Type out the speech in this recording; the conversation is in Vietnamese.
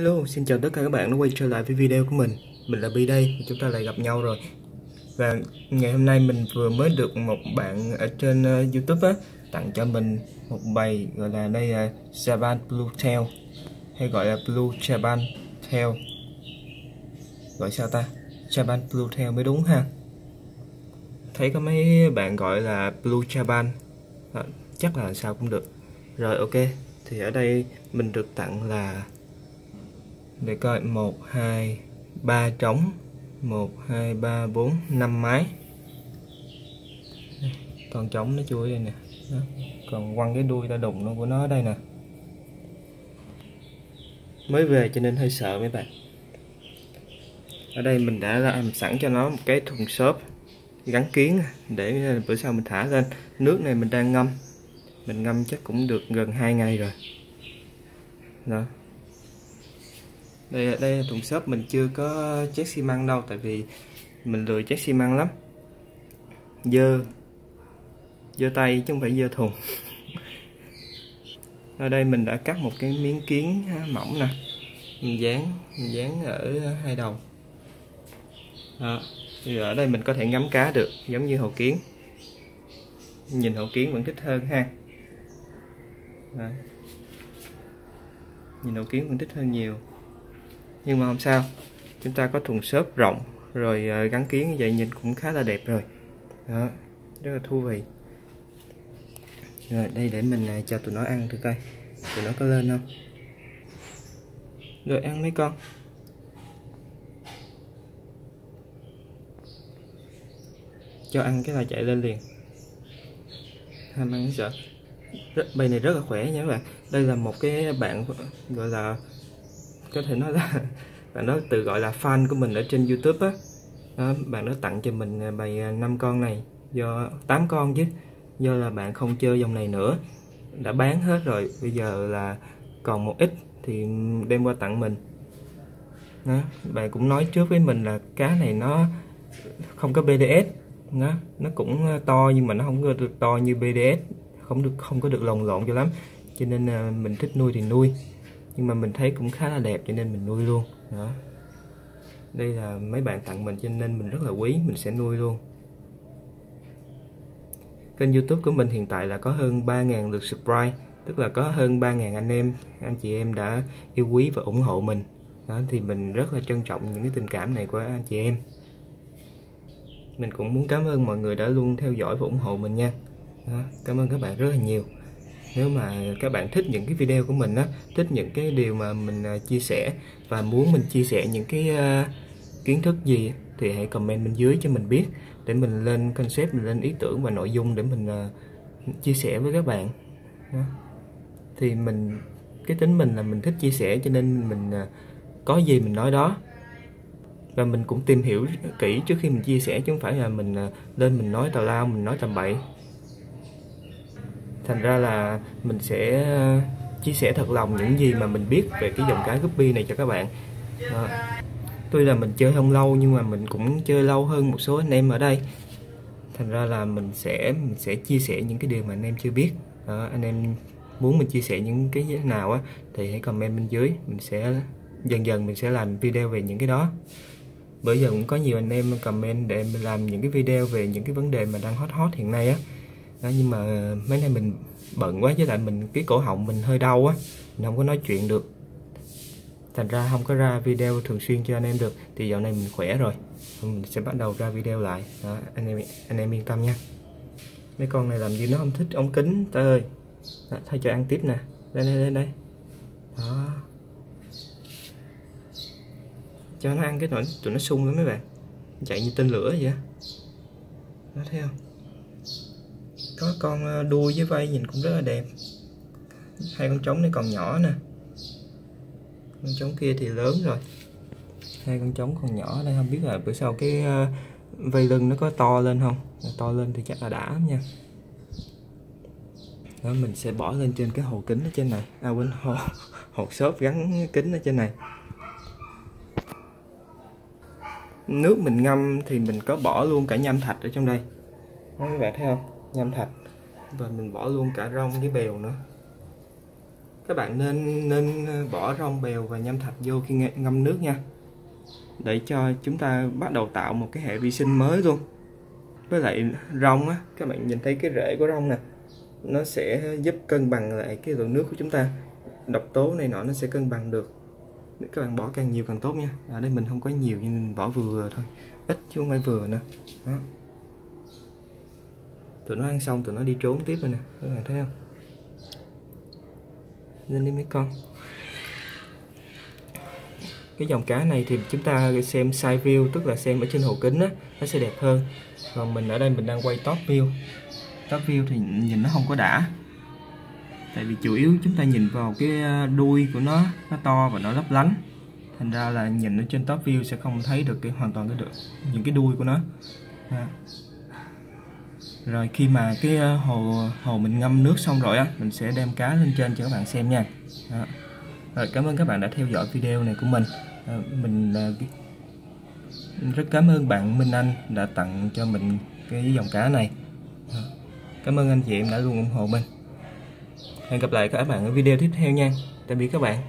Hello, xin chào tất cả các bạn đã quay trở lại với video của mình. Mình là Bi đây, chúng ta lại gặp nhau rồi. Và ngày hôm nay mình vừa mới được một bạn ở trên uh, Youtube á Tặng cho mình một bài gọi là đây ờ, là Japan Blue Tail Hay gọi là Blue Japan Tail. Gọi sao ta? Japan Blue Tail mới đúng ha. Thấy có mấy bạn gọi là Blue Japan à, ờ, Chắc là sao cũng được. Rồi ok, thì ở đây mình được tặng là để coi 1 2 3 trống. 1 2 3 4 5 máy còn trống nó chui đây nè. Đó. còn quăng cái đuôi ta đụng nó của nó ở đây nè. Mới về cho nên hơi sợ mấy bạn. Ở đây mình đã làm sẵn cho nó một cái thùng xốp gắn kiến à, để bữa sau mình thả lên. Nước này mình đang ngâm. Mình ngâm chắc cũng được gần 2 ngày rồi. Đó đây đây thùng xốp, mình chưa có chét xi măng đâu, tại vì mình lười chét xi măng lắm. Dơ dơ tay chứ không phải dơ thùng. Ở đây mình đã cắt một cái miếng kiến mỏng nè. Mình dán mình dán ở hai đầu. Đó. thì ở đây mình có thể ngắm cá được, giống như hồ kiến. Nhìn hồ kiến vẫn thích hơn ha. Đó. nhìn hồ kiến vẫn thích hơn nhiều nhưng mà không sao. Chúng ta có thùng xốp rộng rồi ờ, gắn kiến như vậy nhìn cũng khá là đẹp rồi. Đó rất là thú vị. Rồi đây để mình ờ, cho tụi nó ăn thử coi. Tụi nó có lên không? Rồi ăn mấy con. Cho ăn cái là chạy lên liền. Ham ăn sợ. Rất, bầy này rất là khỏe nha các bạn. Đây là một cái bạn gọi là có thể nói là bạn đó tự gọi là fan của mình ở trên youtube á. Đó, bạn đó tặng cho mình à, bài à, năm con này. Do 8 con chứ. Do là bạn không chơi dòng này nữa. Đã bán hết rồi. Bây giờ là còn một ít thì đem qua tặng mình. Đó, bạn cũng nói trước với mình là cá này nó không có BDS nó nó cũng à, to nhưng mà nó không có được to như BDS không được không có được lồng lộn cho lắm. Cho nên mình thích nuôi thì nuôi nhưng mà mình thấy cũng khá là đẹp cho nên mình nuôi luôn. Đó. Đây là mấy bạn tặng mình cho nên mình rất là quý mình sẽ nuôi luôn. Kênh youtube của mình hiện tại là có hơn 3.000 lượt subscribe tức là có hơn 3.000 anh em anh chị em đã yêu quý và ủng hộ mình. Đó thì mình rất là trân trọng những cái tình cảm này của anh chị em. Mình cũng muốn cảm ơn mọi người đã luôn theo dõi và ủng hộ mình nha. Đó, cảm ơn các bạn rất là nhiều nếu mà các bạn thích những cái video của mình á thích những cái điều mà mình à, chia sẻ và muốn mình chia sẻ những cái uh, kiến thức gì thì hãy comment bên dưới cho mình biết để mình lên concept mình lên ý tưởng và nội dung để mình uh, chia sẻ với các bạn. Đó. thì mình cái tính mình là mình thích chia sẻ cho nên mình uh, có gì mình nói đó. Và mình cũng tìm hiểu kỹ trước khi mình chia sẻ chứ không phải là mình lên mình nói tào lao mình nói tầm bậy thành ra là mình sẽ ờ, chia sẻ thật lòng những gì mà mình biết về cái dòng cá guppy này cho các bạn. À, tuy là mình chơi không lâu nhưng mà mình cũng chơi lâu hơn một số anh em ở đây. Thành ra là mình sẽ mình sẽ chia sẻ những cái điều mà anh em chưa biết. À, anh em muốn mình chia sẻ những cái nào á thì hãy comment bên dưới. Mình sẽ dần dần mình sẽ làm video về những cái đó. Bởi giờ cũng có nhiều anh em comment để mình làm những cái video về những cái vấn đề mà đang hot hot hiện nay á đó, nhưng mà mấy nay mình bận quá với lại mình cái cổ họng mình hơi đau á mình không có nói chuyện được. Thành ra không có ra video thường xuyên cho anh em được thì dạo này mình khỏe rồi. Mình sẽ bắt đầu ra video lại. Đó, anh em anh em yên tâm nha. Mấy con này làm gì nó không thích ống kính ta ơi. Đó, thôi cho ăn tiếp nè. Đây đây đây đây. Đó. Cho nó ăn cái nỗi tụi nó sung lắm mấy bạn. Chạy như tên lửa vậy đó thấy không? Có con ờ, đuôi với vây nhìn cũng rất là đẹp. Hai con trống này còn nhỏ nè. Con trống kia thì lớn rồi. Hai con trống còn nhỏ đây không biết là bữa sau cái ờ, vây lưng nó có to lên không? To lên thì chắc là đã nha. Đó mình sẽ bỏ lên trên cái hồ kính ở trên này. À quên hồ hồ xốp gắn kính ở trên này. Nước mình ngâm thì mình có bỏ luôn cả nhâm thạch ở trong đây. Đó, các bạn thấy không? Nhâm thạch. Và mình bỏ luôn cả rong với bèo nữa. Các bạn nên nên ờ, bỏ rong, bèo và nhâm thạch vô khi ngâm nước nha. Để cho chúng ta bắt đầu tạo một cái hệ vi sinh mới luôn. Với lại rong á, các bạn nhìn thấy cái rễ của rong nè, nó sẽ giúp cân bằng lại cái lượng nước của chúng ta. Độc tố này nọ nó sẽ cân bằng được. Các bạn bỏ càng nhiều càng tốt nha. Ở đây mình không có nhiều, nhưng bỏ vừa vừa thôi. Ít chứ không phải vừa nữa. Đó tụi nó ăn xong, tụi nó đi trốn tiếp rồi nè. Các bạn thấy không? Lên đi mấy con. Cái dòng cá này thì chúng ta xem side view, tức là xem ở trên hồ kính á, nó sẽ đẹp hơn. Còn mình ở đây mình đang quay top view. Top view thì nhìn nó không có đã. Tại vì chủ yếu chúng ta nhìn vào cái à, đuôi của nó nó to và nó lấp lánh. Thành ra là nhìn ở trên top view sẽ không thấy được cái, hoàn toàn cái được, những cái đuôi của nó. À rồi khi mà cái ờ, hồ hồ mình ngâm nước xong rồi á mình sẽ đem cá lên trên cho các bạn xem nha. Đó. rồi cảm ơn các bạn đã theo dõi video này của mình. À, mình ờ, rất cảm ơn bạn Minh Anh đã tặng cho mình cái dòng cá này. Cảm ơn anh chị em đã luôn ủng hộ mình. Hẹn gặp lại các bạn ở video tiếp theo nha. Tạm biệt các bạn.